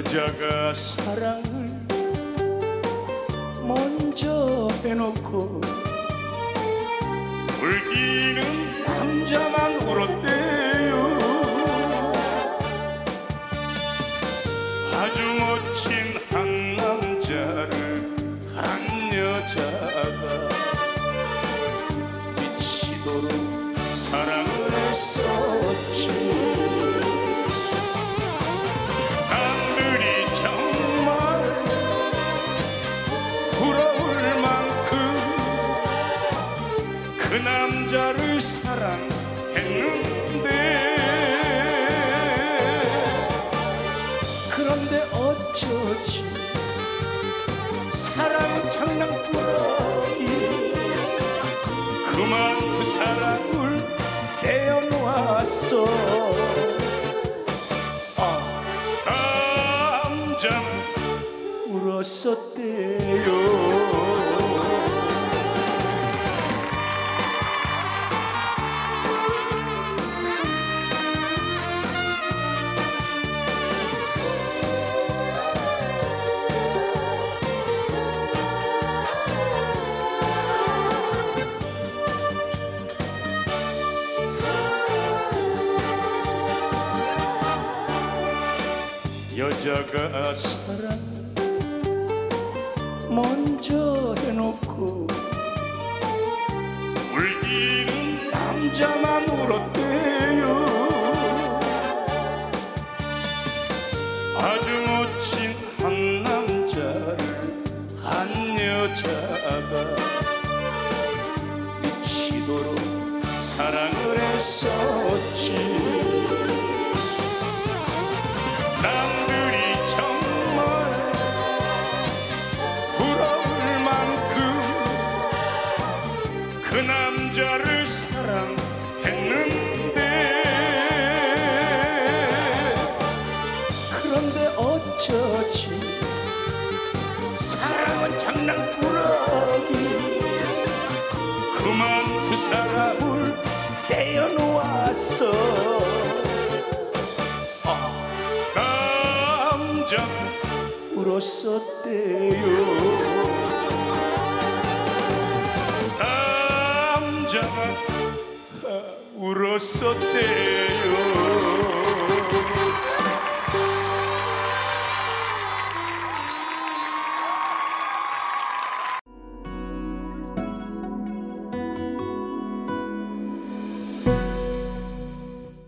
여자가 사랑을 먼저 해놓고 울기는 남자만 울었대요. 아주 멋진 한 그 남자를 사랑했는데 그런데 어쩌지 사랑은 장난꾸러기 그만 그 사랑을 떼어놓았어 아, 남자는 울었었대요 여자가 사랑 먼저 해놓고 울기는 남자만 울었대요. 아주 멋진 한 남자를 한 여자가 미치도록 사랑을 했었지 사랑은 장난꾸러기. 그만 두 사람을 떼어놓았어. 남자 울었었대요. 남자가 울었었대요